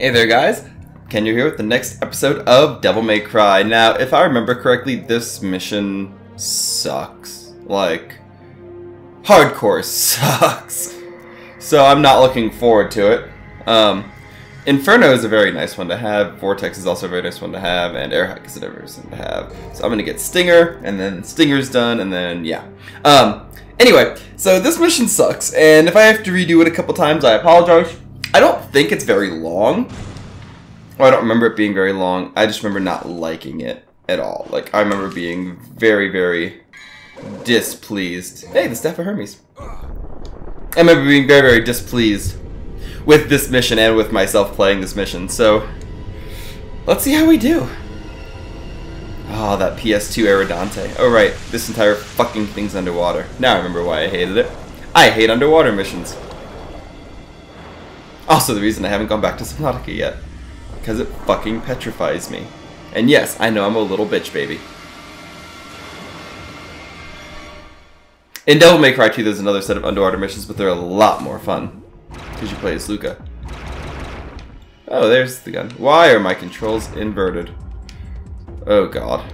Hey there, guys. Kynyo here with the next episode of Devil May Cry. Now, if I remember correctly, this mission sucks. Like, hardcore sucks. So I'm not looking forward to it. Um, Inferno is a very nice one to have. Vortex is also a very nice one to have, and Air Hike is a very nice one to have. So I'm gonna get Stinger, and then Stinger's done, and then yeah. Um, anyway, so this mission sucks, and if I have to redo it a couple times, I apologize. Think it's very long. Or I don't remember it being very long. I just remember not liking it at all. Like I remember being very, very displeased. Hey, the staff of Hermes. I remember being very, very displeased with this mission and with myself playing this mission. So let's see how we do. Oh, that PS2 era Dante. Oh right, this entire fucking thing's underwater. Now I remember why I hated it. I hate underwater missions. Also the reason I haven't gone back to Subnautica yet. Because it fucking petrifies me. And yes, I know I'm a little bitch baby. In Devil May Cry 2, there's another set of underwater missions, but they're a lot more fun. Because you play as Lucia. Oh, there's the gun. Why are my controls inverted? Oh god.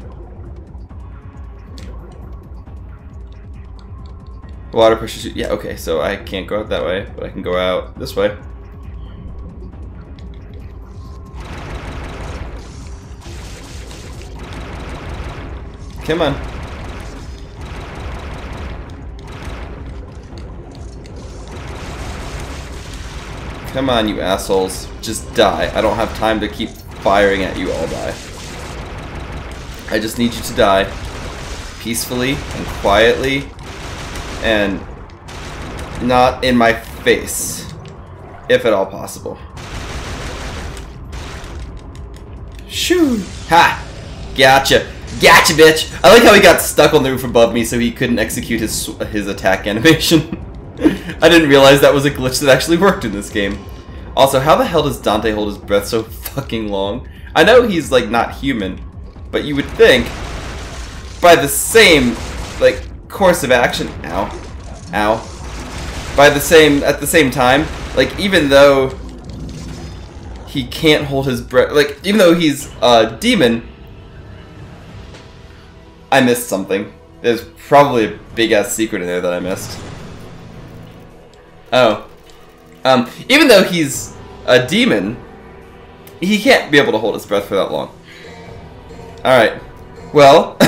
Water pushes you. Yeah, okay, so I can't go out that way, but I can go out this way. Come on. Come on, you assholes. Just die. I don't have time to keep firing at you all die. I just need you to die. Peacefully and quietly. And not in my face. If at all possible. Shoo! Ha! Gotcha! Gotcha, bitch! I like how he got stuck on the roof above me so he couldn't execute his his attack animation. I didn't realize that was a glitch that actually worked in this game. Also, how the hell does Dante hold his breath so fucking long? I know he's, like, not human, but you would think, by the same, like, course of action... Ow. Ow. By the same... At the same time, like, even though he can't hold his breath... Like, even though he's a demon... I missed something. There's probably a big-ass secret in there that I missed. Oh. Um, even though he's a demon, he can't be able to hold his breath for that long. Alright. Well.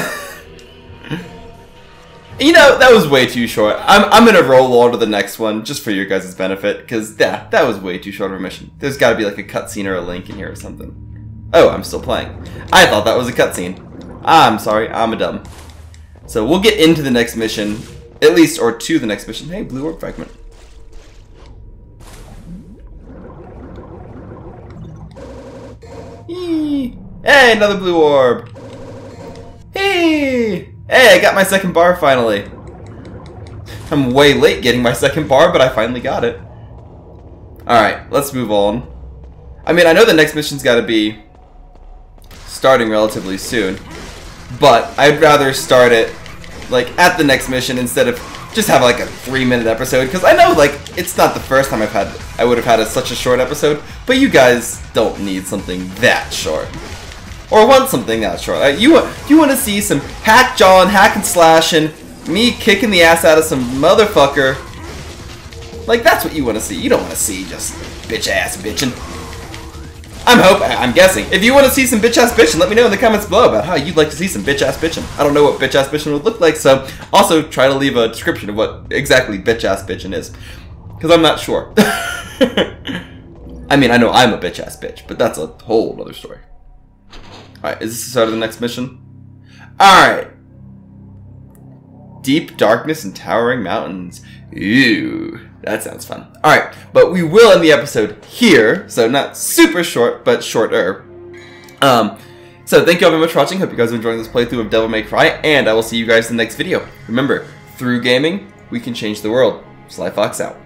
you know, that was way too short. I'm, I'm gonna roll on to the next one, just for your guys' benefit, because, yeah, that was way too short of a mission. There's gotta be like a cutscene or a link in here or something. Oh, I'm still playing. I thought that was a cutscene. Ah, I'm sorry, I'm a dumb. So we'll get into the next mission, at least, or to the next mission. Hey, blue orb fragment. Hey, another blue orb! Hey! Hey, I got my second bar finally. I'm way late getting my second bar, but I finally got it. Alright, let's move on. I mean, I know the next mission's gotta be starting relatively soon, but I'd rather start it, like, at the next mission instead of just have like a three minute episode because I know like it's not the first time I've had I would have had a, such a short episode, but you guys don't need something that short or want something that short. Like, you you want to see some hack John hack and slash and me kicking the ass out of some motherfucker. Like that's what you want to see. You don't want to see just bitch ass bitching. I'm hoping, I'm guessing. If you want to see some bitch ass bitching, let me know in the comments below about how you'd like to see some bitch ass bitching. I don't know what bitch ass bitching would look like, so also try to leave a description of what exactly bitch ass bitching is. Because I'm not sure. I mean, I know I'm a bitch ass bitch, but that's a whole other story. Alright, is this the start of the next mission? Alright. Deep darkness and towering mountains. Ew. That sounds fun. Alright, but we will end the episode here, so not super short, but shorter. Um, so thank you all very much for watching. Hope you guys are enjoying this playthrough of Devil May Cry, and I will see you guys in the next video. Remember, through gaming, we can change the world. Sly Fox out.